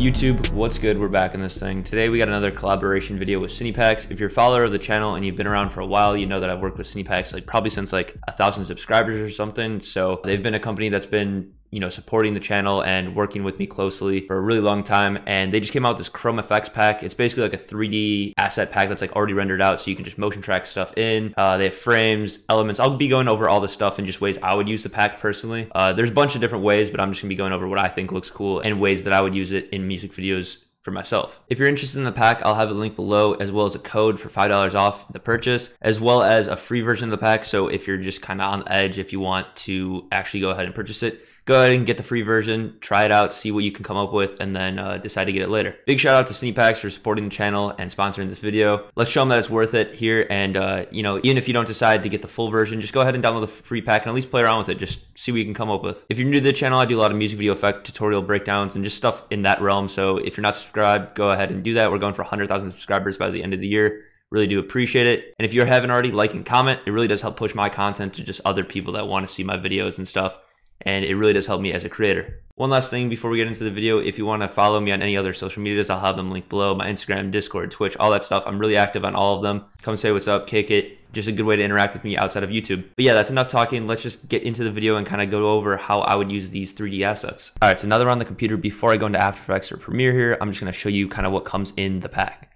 YouTube, what's good? We're back in this thing. Today we got another collaboration video with Cinepacks. If you're a follower of the channel and you've been around for a while, you know that I've worked with Cinepacks like probably since like a thousand subscribers or something. So they've been a company that's been you know, supporting the channel and working with me closely for a really long time. And they just came out with this Chrome FX pack. It's basically like a 3D asset pack that's like already rendered out, so you can just motion track stuff in. Uh, they have frames, elements. I'll be going over all the stuff and just ways I would use the pack personally. Uh, there's a bunch of different ways, but I'm just gonna be going over what I think looks cool and ways that I would use it in music videos for myself. If you're interested in the pack, I'll have a link below as well as a code for $5 off the purchase, as well as a free version of the pack. So if you're just kind of on the edge, if you want to actually go ahead and purchase it, go ahead and get the free version, try it out, see what you can come up with, and then uh, decide to get it later. Big shout out to Cinepacks for supporting the channel and sponsoring this video. Let's show them that it's worth it here. And, uh, you know, even if you don't decide to get the full version, just go ahead and download the free pack and at least play around with it. Just see what you can come up with. If you're new to the channel, I do a lot of music video effect tutorial breakdowns and just stuff in that realm. So if you're not subscribed, go ahead and do that. We're going for 100,000 subscribers by the end of the year. Really do appreciate it. And if you haven't already, like and comment. It really does help push my content to just other people that want to see my videos and stuff and it really does help me as a creator. One last thing before we get into the video, if you want to follow me on any other social medias, I'll have them linked below, my Instagram, Discord, Twitch, all that stuff. I'm really active on all of them. Come say what's up, kick it. Just a good way to interact with me outside of YouTube. But yeah, that's enough talking. Let's just get into the video and kind of go over how I would use these 3D assets. All right, so now they're on the computer. Before I go into After Effects or Premiere here, I'm just going to show you kind of what comes in the pack.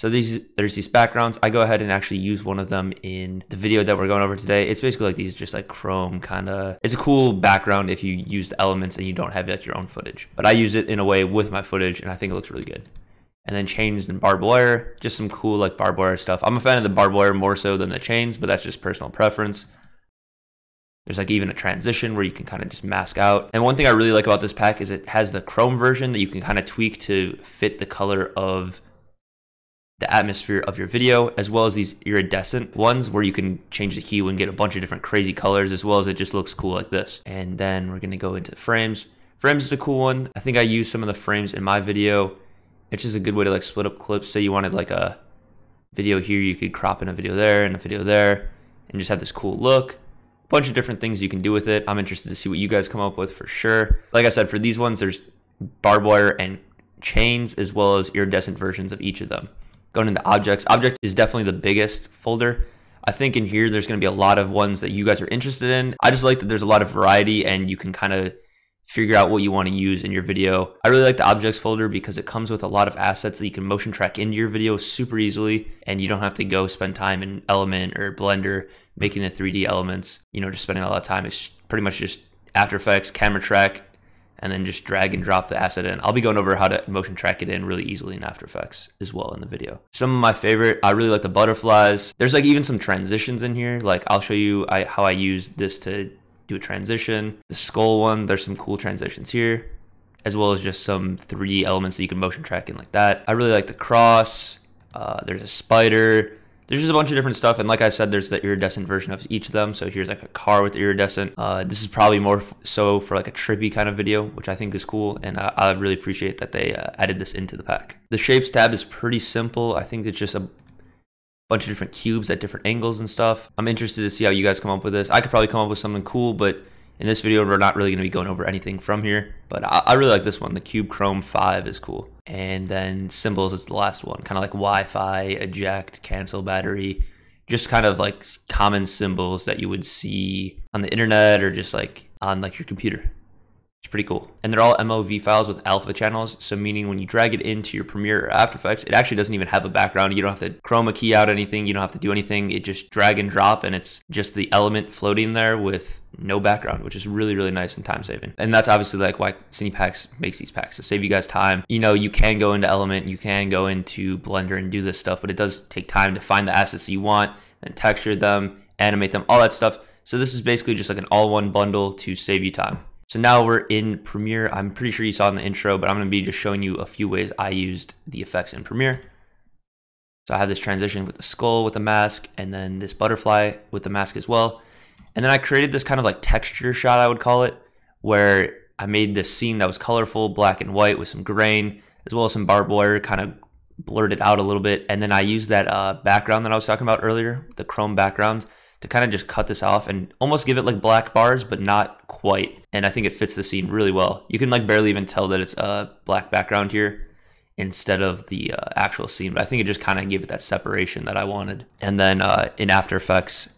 So these there's these backgrounds. I go ahead and actually use one of them in the video that we're going over today. It's basically like these just like chrome kind of. It's a cool background if you use the elements and you don't have like your own footage. But I use it in a way with my footage and I think it looks really good. And then chains and barbed wire, just some cool like barbed wire stuff. I'm a fan of the barbed wire more so than the chains, but that's just personal preference. There's like even a transition where you can kind of just mask out. And one thing I really like about this pack is it has the chrome version that you can kind of tweak to fit the color of the atmosphere of your video, as well as these iridescent ones where you can change the hue and get a bunch of different crazy colors, as well as it just looks cool like this. And then we're gonna go into frames. Frames is a cool one. I think I used some of the frames in my video. It's just a good way to like split up clips. Say you wanted like a video here, you could crop in a video there and a video there and just have this cool look. A bunch of different things you can do with it. I'm interested to see what you guys come up with for sure. Like I said, for these ones, there's barbed wire and chains as well as iridescent versions of each of them going into objects. Object is definitely the biggest folder. I think in here there's going to be a lot of ones that you guys are interested in. I just like that there's a lot of variety and you can kind of figure out what you want to use in your video. I really like the objects folder because it comes with a lot of assets that you can motion track into your video super easily and you don't have to go spend time in Element or Blender making the 3D elements, you know, just spending a lot of time. It's pretty much just After Effects, camera track, and then just drag and drop the asset in. I'll be going over how to motion track it in really easily in After Effects as well in the video. Some of my favorite, I really like the butterflies. There's like even some transitions in here. Like I'll show you I, how I use this to do a transition. The skull one, there's some cool transitions here, as well as just some 3D elements that you can motion track in like that. I really like the cross. Uh, there's a spider there's just a bunch of different stuff. And like I said, there's the iridescent version of each of them. So here's like a car with iridescent. Uh, this is probably more so for like a trippy kind of video, which I think is cool. And I, I really appreciate that they uh, added this into the pack. The shapes tab is pretty simple. I think it's just a bunch of different cubes at different angles and stuff. I'm interested to see how you guys come up with this. I could probably come up with something cool, but in this video, we're not really going to be going over anything from here, but I, I, really like this one. The Cube Chrome 5 is cool. And then symbols is the last one, kind of like Wi-Fi, eject, cancel battery, just kind of like common symbols that you would see on the internet or just like on like your computer. It's pretty cool. And they're all MOV files with alpha channels. So meaning when you drag it into your Premiere or After Effects, it actually doesn't even have a background. You don't have to chroma key out anything. You don't have to do anything. It just drag and drop and it's just the element floating there with no background, which is really, really nice and time saving. And that's obviously like why Cinepacks makes these packs to save you guys time. You know, you can go into Element, you can go into Blender and do this stuff, but it does take time to find the assets you want and texture them, animate them, all that stuff. So this is basically just like an all-one bundle to save you time. So now we're in Premiere. I'm pretty sure you saw in the intro, but I'm gonna be just showing you a few ways I used the effects in Premiere. So I have this transition with the skull with the mask and then this butterfly with the mask as well. And then I created this kind of like texture shot, I would call it, where I made this scene that was colorful, black and white with some grain, as well as some barbed wire, kind of blurred it out a little bit. And then I used that uh, background that I was talking about earlier, the chrome background, to kind of just cut this off and almost give it like black bars, but not quite. And I think it fits the scene really well. You can like barely even tell that it's a black background here instead of the uh, actual scene, but I think it just kind of gave it that separation that I wanted. And then uh, in After Effects,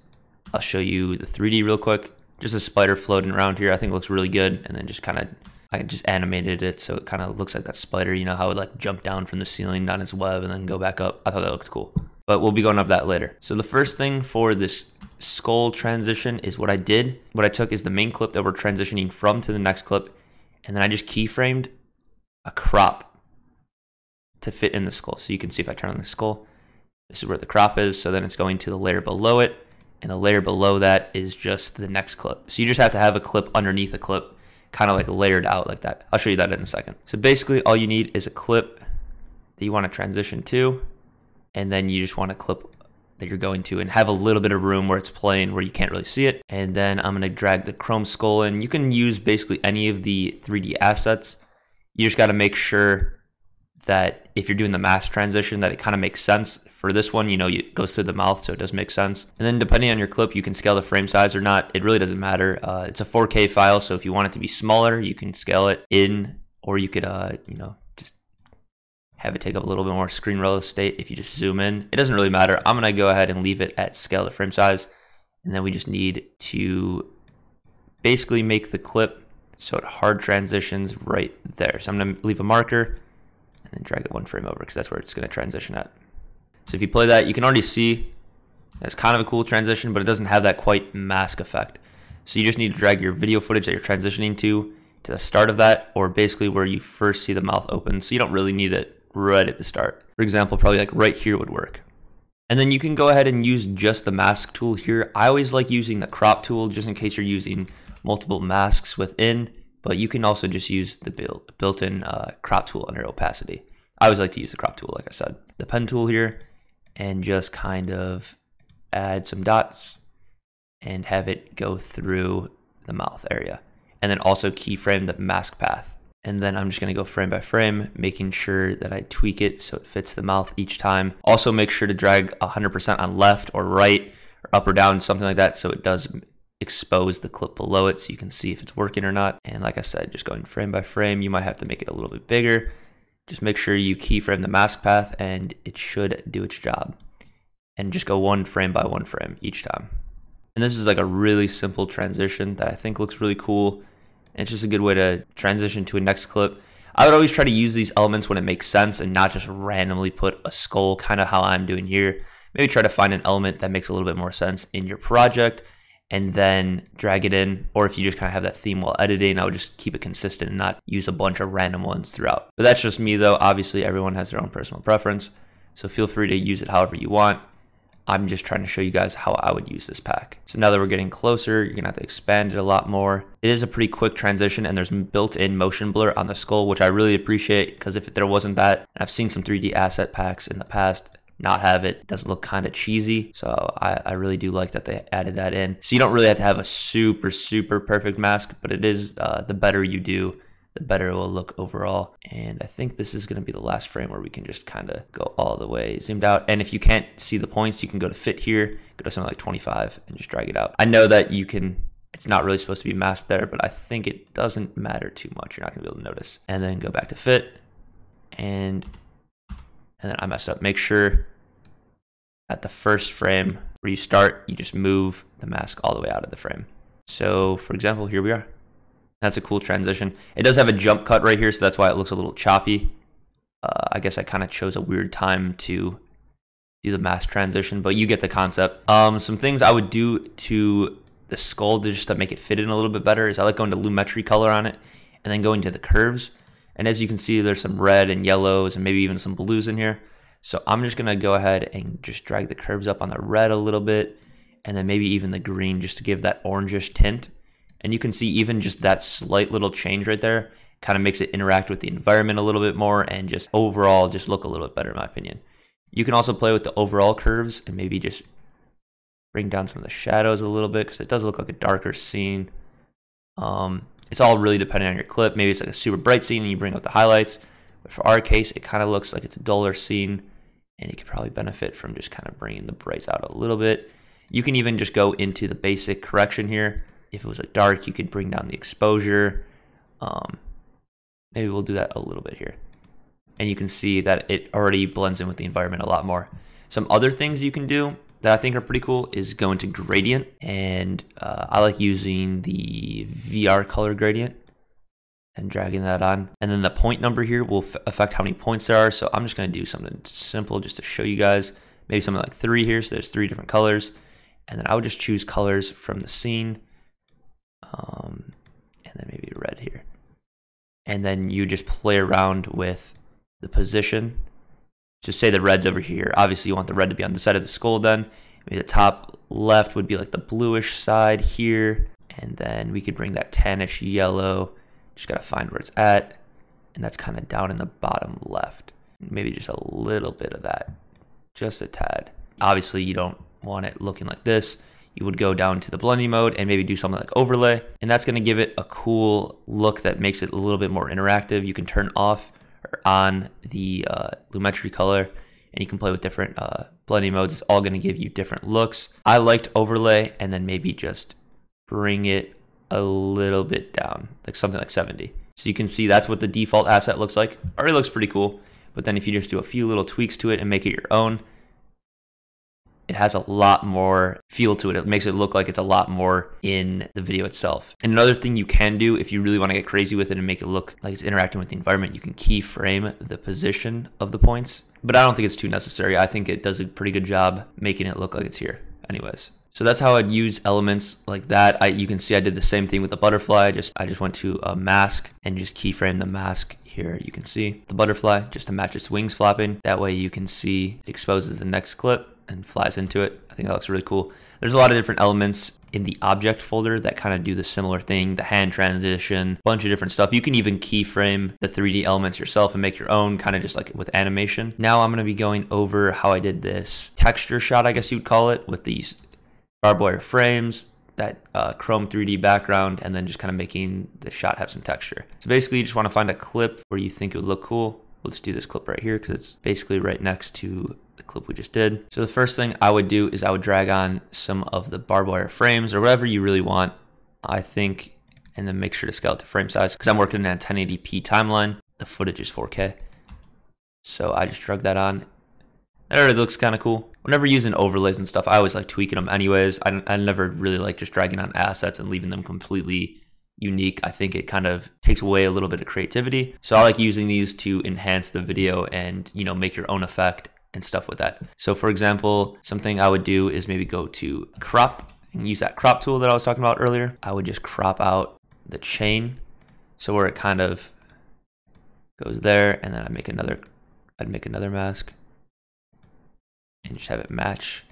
I'll show you the 3D real quick. Just a spider floating around here. I think looks really good. And then just kind of, I just animated it so it kind of looks like that spider, you know, how it like jump down from the ceiling on its web and then go back up. I thought that looked cool. But we'll be going over that later. So the first thing for this skull transition is what I did. What I took is the main clip that we're transitioning from to the next clip. And then I just keyframed a crop to fit in the skull. So you can see if I turn on the skull, this is where the crop is. So then it's going to the layer below it and the layer below that is just the next clip. So you just have to have a clip underneath a clip, kind of like layered out like that. I'll show you that in a second. So basically all you need is a clip that you want to transition to, and then you just want a clip that you're going to and have a little bit of room where it's playing where you can't really see it. And then I'm going to drag the chrome skull in. You can use basically any of the 3D assets. You just got to make sure that if you're doing the mask transition that it kind of makes sense for this one you know it goes through the mouth so it does make sense and then depending on your clip you can scale the frame size or not it really doesn't matter uh, it's a 4k file so if you want it to be smaller you can scale it in or you could uh, you know have it take up a little bit more screen real estate if you just zoom in it doesn't really matter i'm going to go ahead and leave it at scale the frame size and then we just need to basically make the clip so it hard transitions right there so i'm going to leave a marker and then drag it one frame over because that's where it's going to transition at. So if you play that, you can already see it's kind of a cool transition, but it doesn't have that quite mask effect. So you just need to drag your video footage that you're transitioning to to the start of that, or basically where you first see the mouth open. So you don't really need it right at the start. For example, probably like right here would work. And then you can go ahead and use just the mask tool here. I always like using the crop tool just in case you're using multiple masks within but you can also just use the built-in uh, crop tool under opacity. I always like to use the crop tool, like I said. The pen tool here, and just kind of add some dots and have it go through the mouth area. And then also keyframe the mask path. And then I'm just gonna go frame by frame, making sure that I tweak it so it fits the mouth each time. Also make sure to drag 100% on left or right or up or down, something like that, so it does expose the clip below it so you can see if it's working or not. And like I said, just going frame by frame, you might have to make it a little bit bigger. Just make sure you keyframe the mask path and it should do its job. And just go one frame by one frame each time. And this is like a really simple transition that I think looks really cool. It's just a good way to transition to a next clip. I would always try to use these elements when it makes sense and not just randomly put a skull, kind of how I'm doing here. Maybe try to find an element that makes a little bit more sense in your project and then drag it in. Or if you just kind of have that theme while editing, I would just keep it consistent and not use a bunch of random ones throughout. But that's just me though. Obviously, everyone has their own personal preference. So feel free to use it however you want. I'm just trying to show you guys how I would use this pack. So now that we're getting closer, you're gonna have to expand it a lot more. It is a pretty quick transition and there's built-in motion blur on the skull, which I really appreciate because if there wasn't that, I've seen some 3D asset packs in the past not have it. it does look kind of cheesy. So I, I really do like that they added that in. So you don't really have to have a super, super perfect mask, but it is uh, the better you do, the better it will look overall. And I think this is going to be the last frame where we can just kind of go all the way zoomed out. And if you can't see the points, you can go to fit here, go to something like 25 and just drag it out. I know that you can it's not really supposed to be masked there, but I think it doesn't matter too much. You're not gonna be able to notice. And then go back to fit and and then I messed up. Make sure at the first frame where you start, you just move the mask all the way out of the frame. So for example, here we are. That's a cool transition. It does have a jump cut right here, so that's why it looks a little choppy. Uh, I guess I kind of chose a weird time to do the mask transition, but you get the concept. Um, some things I would do to the skull to just to make it fit in a little bit better is I like going to Lumetri color on it and then going to the curves. And as you can see, there's some red and yellows and maybe even some blues in here. So I'm just gonna go ahead and just drag the curves up on the red a little bit and then maybe even the green just to give that orangish tint. And you can see even just that slight little change right there kind of makes it interact with the environment a little bit more and just overall just look a little bit better in my opinion. You can also play with the overall curves and maybe just bring down some of the shadows a little bit because it does look like a darker scene. Um, it's all really dependent on your clip. Maybe it's like a super bright scene and you bring out the highlights. But for our case, it kind of looks like it's a duller scene and you could probably benefit from just kind of bringing the brights out a little bit. You can even just go into the basic correction here. If it was like dark, you could bring down the exposure. Um, maybe we'll do that a little bit here. And you can see that it already blends in with the environment a lot more. Some other things you can do that I think are pretty cool is go into gradient. And uh, I like using the VR color gradient and dragging that on. And then the point number here will affect how many points there are. So I'm just going to do something simple just to show you guys. Maybe something like three here. So there's three different colors. And then I would just choose colors from the scene. Um, and then maybe red here. And then you just play around with the position. Just say the red's over here. Obviously you want the red to be on the side of the skull then. Maybe the top left would be like the bluish side here. And then we could bring that tannish yellow just got to find where it's at. And that's kind of down in the bottom left. Maybe just a little bit of that, just a tad. Obviously, you don't want it looking like this. You would go down to the blending mode and maybe do something like overlay. And that's going to give it a cool look that makes it a little bit more interactive. You can turn off or on the uh, Lumetri color and you can play with different uh, blending modes. It's all going to give you different looks. I liked overlay and then maybe just bring it a little bit down, like something like 70. So you can see that's what the default asset looks like. Already looks pretty cool. But then if you just do a few little tweaks to it and make it your own, it has a lot more feel to it. It makes it look like it's a lot more in the video itself. And another thing you can do if you really want to get crazy with it and make it look like it's interacting with the environment, you can keyframe the position of the points. But I don't think it's too necessary. I think it does a pretty good job making it look like it's here anyways. So that's how I'd use elements like that. I, you can see I did the same thing with the butterfly. Just I just went to a mask and just keyframe the mask here. You can see the butterfly just to match its wings flapping. That way you can see it exposes the next clip and flies into it. I think that looks really cool. There's a lot of different elements in the object folder that kind of do the similar thing, the hand transition, bunch of different stuff. You can even keyframe the 3D elements yourself and make your own kind of just like with animation. Now I'm going to be going over how I did this texture shot, I guess you would call it, with these barbed wire frames, that uh, chrome 3D background, and then just kind of making the shot have some texture. So basically you just want to find a clip where you think it would look cool. We'll just do this clip right here because it's basically right next to the clip we just did. So the first thing I would do is I would drag on some of the barbed wire frames or whatever you really want. I think, and then make sure to scale it to frame size because I'm working in a 1080p timeline. The footage is 4K. So I just drug that on that already looks kind of cool. Whenever using overlays and stuff, I always like tweaking them anyways. I, I never really like just dragging on assets and leaving them completely unique. I think it kind of takes away a little bit of creativity. So I like using these to enhance the video and, you know, make your own effect and stuff with that. So for example, something I would do is maybe go to crop and use that crop tool that I was talking about earlier. I would just crop out the chain. So where it kind of goes there and then I make another, I'd make another mask and just have it match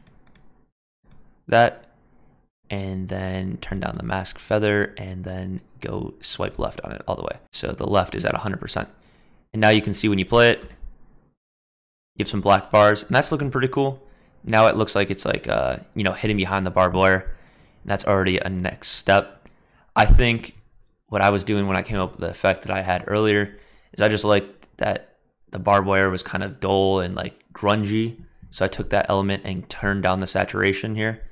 that and then turn down the mask feather and then go swipe left on it all the way. So the left is at 100%. And now you can see when you play it, you have some black bars and that's looking pretty cool. Now it looks like it's like, uh, you know, hitting behind the barbed wire. And that's already a next step. I think what I was doing when I came up with the effect that I had earlier is I just liked that the barbed wire was kind of dull and like grungy. So I took that element and turned down the saturation here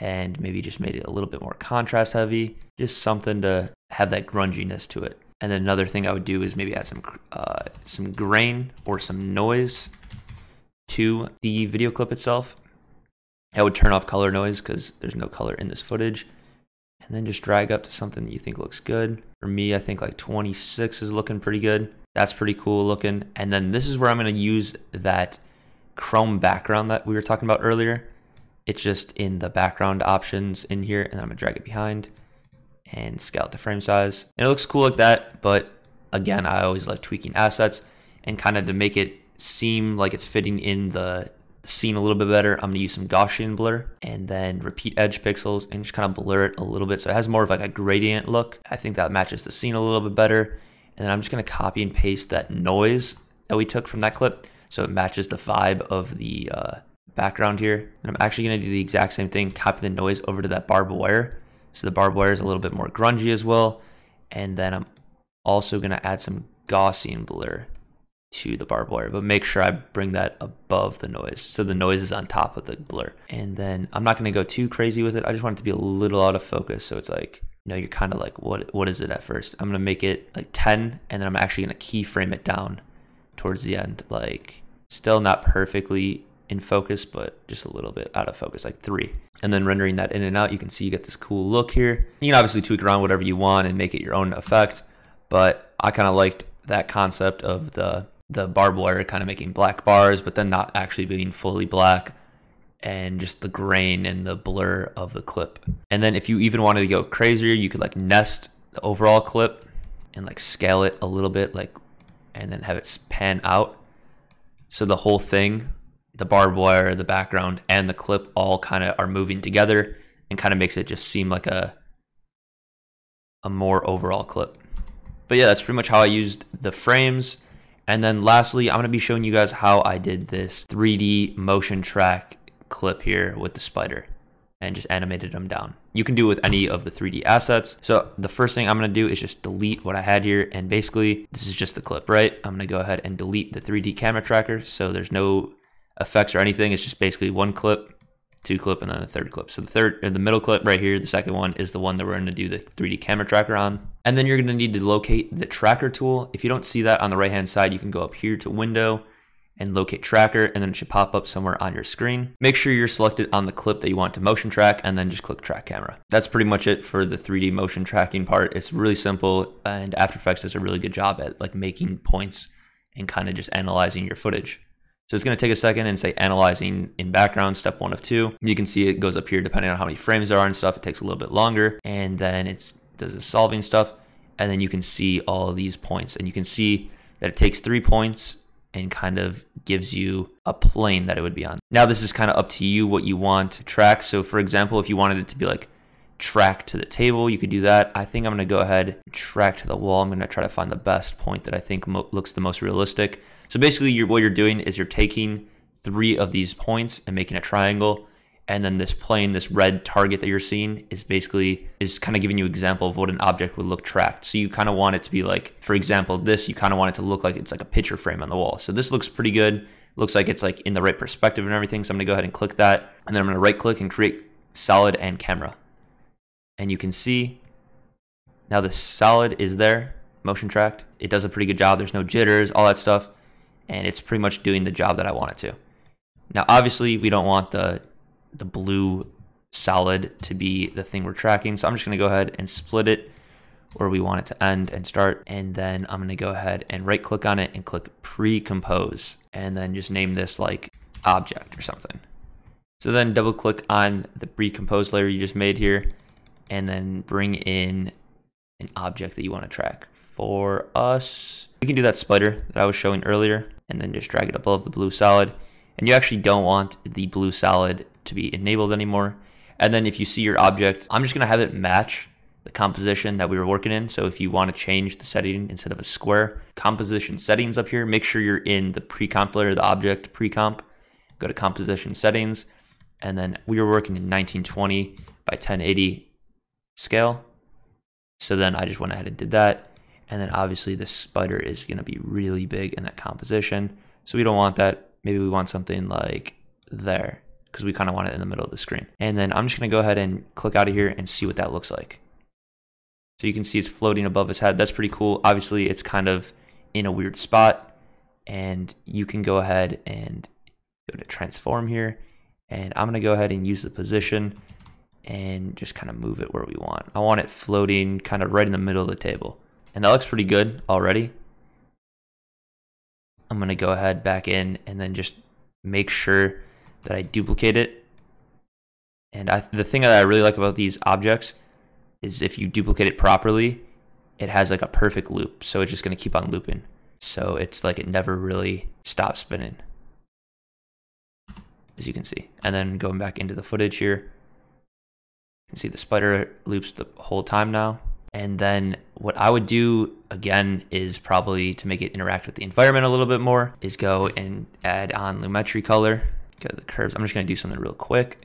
and maybe just made it a little bit more contrast heavy, just something to have that grunginess to it. And then another thing I would do is maybe add some uh, some grain or some noise to the video clip itself. I would turn off color noise because there's no color in this footage. And then just drag up to something that you think looks good. For me, I think like 26 is looking pretty good. That's pretty cool looking. And then this is where I'm going to use that Chrome background that we were talking about earlier. It's just in the background options in here, and I'm gonna drag it behind and scale it to frame size. And it looks cool like that, but again, I always like tweaking assets and kind of to make it seem like it's fitting in the scene a little bit better, I'm gonna use some Gaussian blur and then repeat edge pixels and just kind of blur it a little bit so it has more of like a gradient look. I think that matches the scene a little bit better. And then I'm just gonna copy and paste that noise that we took from that clip so it matches the vibe of the uh, background here. And I'm actually going to do the exact same thing, copy the noise over to that barbed wire. So the barbed wire is a little bit more grungy as well. And then I'm also going to add some Gaussian blur to the barbed wire, but make sure I bring that above the noise. So the noise is on top of the blur. And then I'm not gonna go too crazy with it. I just want it to be a little out of focus. So it's like, you know, you're kind of like, what what is it at first? I'm gonna make it like 10 and then I'm actually gonna keyframe it down towards the end. Like still not perfectly in focus, but just a little bit out of focus, like three. And then rendering that in and out, you can see you get this cool look here. You can obviously tweak around whatever you want and make it your own effect, but I kind of liked that concept of the the barbed wire kind of making black bars, but then not actually being fully black and just the grain and the blur of the clip. And then if you even wanted to go crazier, you could like nest the overall clip and like scale it a little bit, like, and then have it pan out. So the whole thing, the barbed wire, the background, and the clip all kind of are moving together and kind of makes it just seem like a a more overall clip. But yeah, that's pretty much how I used the frames. And then lastly, I'm going to be showing you guys how I did this 3D motion track clip here with the spider and just animated them down. You can do it with any of the 3D assets. So the first thing I'm gonna do is just delete what I had here. And basically this is just the clip, right? I'm gonna go ahead and delete the 3D camera tracker. So there's no effects or anything. It's just basically one clip two clip, and then a third clip. So the third, or the middle clip right here, the second one is the one that we're to do the 3D camera tracker on. And then you're going to need to locate the tracker tool. If you don't see that on the right hand side, you can go up here to window and locate tracker and then it should pop up somewhere on your screen. Make sure you're selected on the clip that you want to motion track and then just click track camera. That's pretty much it for the 3D motion tracking part. It's really simple and After Effects does a really good job at like making points and kind of just analyzing your footage. So it's going to take a second and say analyzing in background, step one of two. You can see it goes up here depending on how many frames there are and stuff. It takes a little bit longer. And then it does the solving stuff. And then you can see all of these points. And you can see that it takes three points and kind of gives you a plane that it would be on. Now this is kind of up to you what you want to track. So for example, if you wanted it to be like track to the table, you could do that. I think I'm going to go ahead track to the wall. I'm to try to find the best point that I think looks the most realistic. So basically you're, what you're doing is you're taking three of these points and making a triangle. And then this plane, this red target that you're seeing is basically, is kind of giving you an example of what an object would look tracked. So you kind of want it to be like, for example, this, you kind of want it to look like it's like a picture frame on the wall. So this looks pretty good. Looks like it's like in the right perspective and everything. So I'm gonna go ahead and click that. And then I'm gonna right click and create solid and camera. And you can see now the solid is there, motion tracked. It does a pretty good job. There's no jitters, all that stuff and it's pretty much doing the job that I want it to. Now, obviously, we don't want the the blue solid to be the thing we're tracking, so I'm just to go ahead and split it where we want it to end and start, and then I'm to go ahead and right click on it and click pre-compose, and then just name this like object or something. So then double click on the pre-compose layer you just made here, and then bring in an object that you want to track. For us, we can do that spider that I was showing earlier and then just drag it above the blue solid. And you actually don't want the blue solid to be enabled anymore. And then if you see your object, I'm just gonna have it match the composition that we were working in. So if you want to change the setting instead of a square, composition settings up here, make sure you're in the pre-comp layer, the object pre-comp, go to composition settings, and then we were working in 1920 by 1080 scale. So then I just went ahead and did that. And then obviously the spider is to be really big in that composition. So we don't want that. Maybe we want something like there because we kind of want it in the middle of the screen. And then I'm just going to go ahead and click out of here and see what that looks like. So you can see it's floating above his head. That's pretty cool. Obviously, it's kind of in a weird spot. And you can go ahead and go to transform here. And I'm going to go ahead and use the position and just kind of move it where we want. I want it floating kind of right in the middle of the table. And that looks pretty good already. I'm going to go ahead back in and then just make sure that I duplicate it. And I, the thing that I really like about these objects is if you duplicate it properly, it has like a perfect loop. So it's just going to keep on looping. So it's like it never really stops spinning, as you can see. And then going back into the footage here, you can see the spider loops the whole time now. And then what I would do again is probably to make it interact with the environment a little bit more is go and add on Lumetri color, to the curves. I'm just gonna do something real quick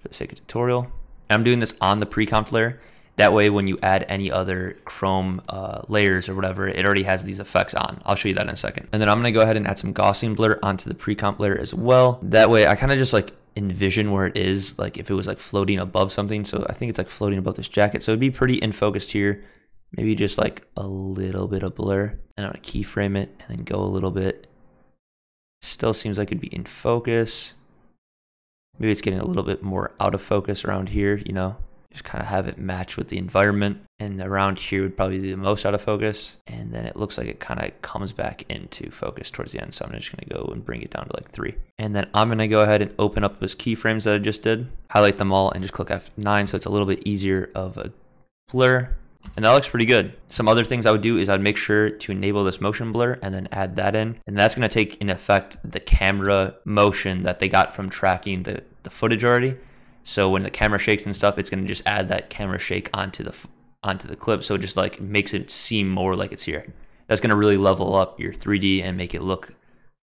for the sake of tutorial. And I'm doing this on the pre-comp layer. That way, when you add any other Chrome uh, layers or whatever, it already has these effects on. I'll show you that in a second. And then I'm gonna go ahead and add some Gaussian blur onto the pre-comp layer as well. That way, I kind of just like envision where it is, like if it was like floating above something. So I think it's like floating above this jacket. So it'd be pretty in focused here. Maybe just like a little bit of blur. And I'm gonna keyframe it and then go a little bit. Still seems like it'd be in focus. Maybe it's getting a little bit more out of focus around here, you know? Just kind of have it match with the environment. And around here would probably be the most out of focus. And then it looks like it kind of comes back into focus towards the end. So I'm just going to go and bring it down to like three. And then I'm going to go ahead and open up those keyframes that I just did, highlight them all and just click F9. So it's a little bit easier of a blur. And that looks pretty good. Some other things I would do is I'd make sure to enable this motion blur and then add that in. And that's going to take in effect the camera motion that they got from tracking the, the footage already. So when the camera shakes and stuff, it's going to just add that camera shake onto the onto the clip. So it just like makes it seem more like it's here. That's going to really level up your 3D and make it look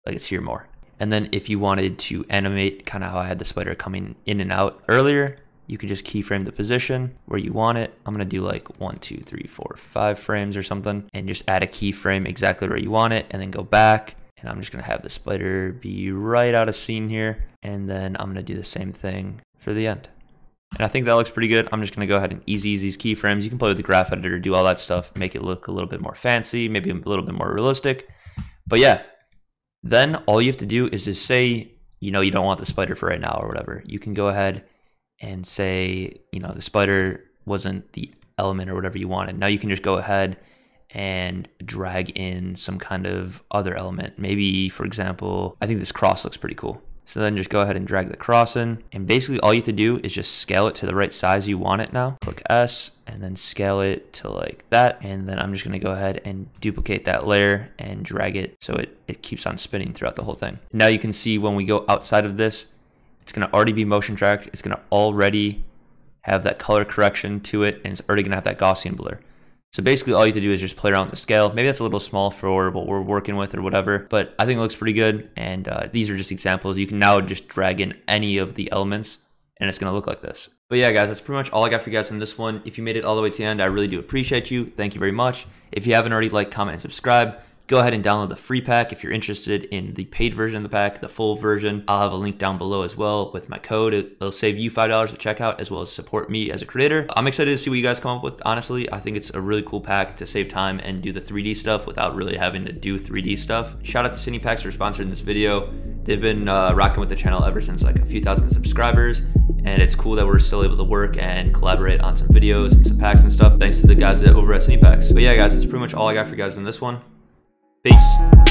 like it's here more. And then if you wanted to animate kind of how I had the spider coming in and out earlier, you can just keyframe the position where you want it. I'm gonna do like one, two, three, four, five frames or something and just add a keyframe exactly where you want it and then go back. And I'm just gonna have the spider be right out of scene here. And then I'm gonna do the same thing for the end. And I think that looks pretty good. I'm just gonna go ahead and easy ease these keyframes. You can play with the graph editor, do all that stuff, make it look a little bit more fancy, maybe a little bit more realistic. But yeah, then all you have to do is just say, you know, you don't want the spider for right now or whatever. You can go ahead and say, you know, the spider wasn't the element or whatever you wanted. Now you can just go ahead and drag in some kind of other element. Maybe, for example, I think this cross looks pretty cool. So then just go ahead and drag the cross in. And basically all you have to do is just scale it to the right size you want it now. Click S and then scale it to like that. And then I'm just gonna go ahead and duplicate that layer and drag it so it, it keeps on spinning throughout the whole thing. Now you can see when we go outside of this, it's going to already be motion tracked. It's going to already have that color correction to it, and it's already going to have that Gaussian blur. So basically all you have to do is just play around with the scale. Maybe that's a little small for what we're working with or whatever, but I think it looks pretty good. And uh, these are just examples. You can now just drag in any of the elements and it's gonna look like this. But yeah, guys, that's pretty much all I got for you guys in this one. If you made it all the way to the end, I really do appreciate you. Thank you very much. If you haven't already, like, comment, and subscribe go ahead and download the free pack if you're interested in the paid version of the pack, the full version. I'll have a link down below as well with my code. It'll save you $5 at checkout as well as support me as a creator. I'm excited to see what you guys come up with. Honestly, I think it's a really cool pack to save time and do the 3D stuff without really having to do 3D stuff. Shout out to CinePacks for sponsoring this video. They've been uh, rocking with the channel ever since like a few thousand subscribers and it's cool that we're still able to work and collaborate on some videos and some packs and stuff thanks to the guys over at CinePacks. But yeah guys, that's pretty much all I got for you guys in this one. Peace.